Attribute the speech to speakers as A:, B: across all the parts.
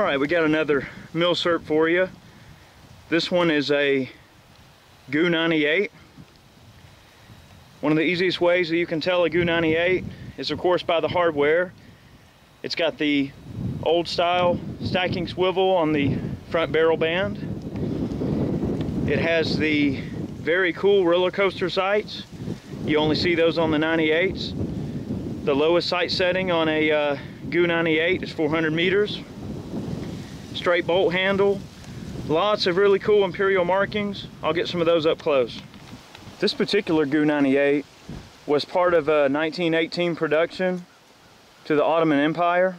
A: All right, we got another mill milsurp for you. This one is a Gew 98. One of the easiest ways that you can tell a Gew 98 is of course by the hardware. It's got the old style stacking swivel on the front barrel band. It has the very cool roller coaster sights. You only see those on the 98s. The lowest sight setting on a uh, Gew 98 is 400 meters. Straight bolt handle. Lots of really cool imperial markings. I'll get some of those up close. This particular Gew 98 was part of a 1918 production to the Ottoman Empire.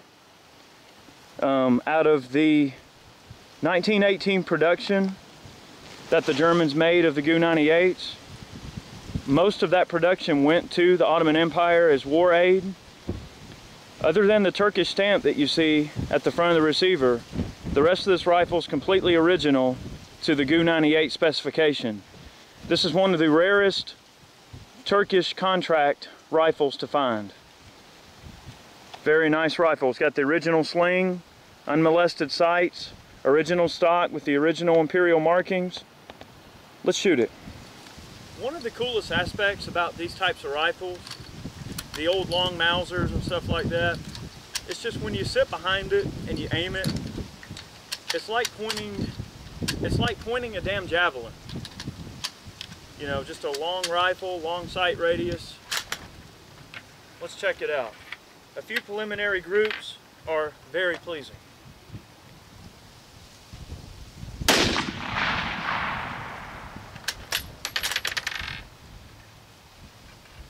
A: Um, out of the 1918 production that the Germans made of the Gew 98s, most of that production went to the Ottoman Empire as war aid. Other than the Turkish stamp that you see at the front of the receiver, the rest of this rifle is completely original to the Gew 98 specification. This is one of the rarest Turkish contract rifles to find. Very nice rifle. It's got the original sling, unmolested sights, original stock with the original imperial markings. Let's shoot it. One of the coolest aspects about these types of rifles, the old long Mausers and stuff like that, it's just when you sit behind it and you aim it, it's like pointing, it's like pointing a damn javelin. You know, just a long rifle, long sight radius. Let's check it out. A few preliminary groups are very pleasing.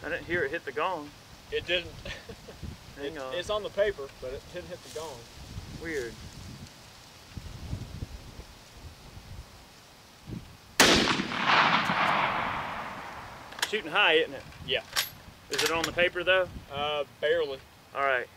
A: I didn't hear it hit the gong.
B: It didn't.
A: Hang
B: it,
A: on.
B: It's on the paper, but it didn't hit the gong.
A: Weird. Shooting high, isn't it?
B: Yeah.
A: Is it on the paper though?
B: Uh, barely.
A: All right.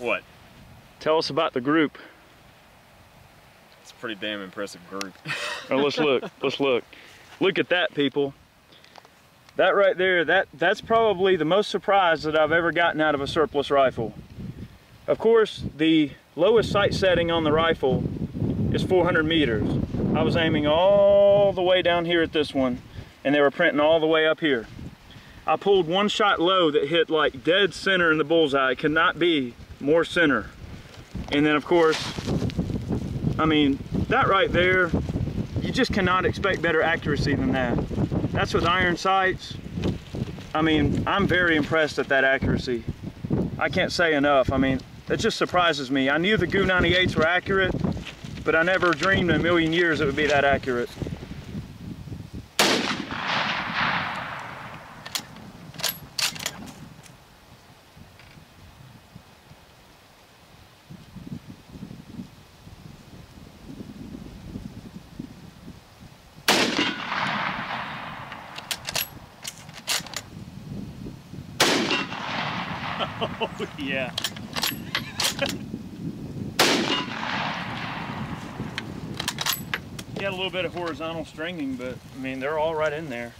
B: What?
A: Tell us about the group.
B: It's a pretty damn impressive group.
A: Oh, let's look. Let's look. Look at that, people. That right there, that, that's probably the most surprise that I've ever gotten out of a surplus rifle. Of course, the lowest sight setting on the rifle is 400 meters. I was aiming all the way down here at this one, and they were printing all the way up here. I pulled one shot low that hit like dead center in the bullseye. It could not be more center. And then of course, I mean, that right there, you just cannot expect better accuracy than that. That's with iron sights. I mean, I'm very impressed at that accuracy. I can't say enough. I mean, it just surprises me. I knew the Gew 98s were accurate, but I never dreamed in a million years it would be that accurate. Oh, yeah. Got a little bit of horizontal stringing, but I mean, they're all right in there.